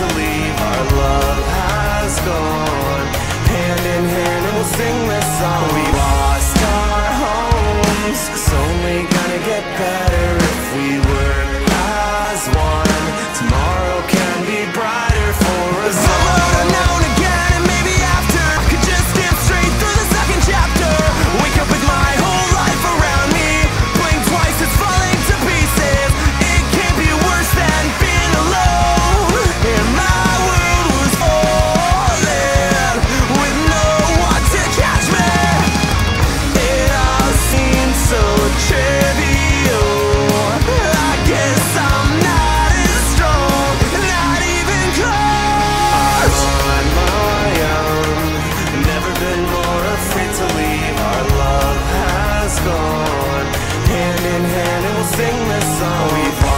to leave, our love has gone. Hand in hand and we'll sing this song. We are in hand and we'll sing this song. We've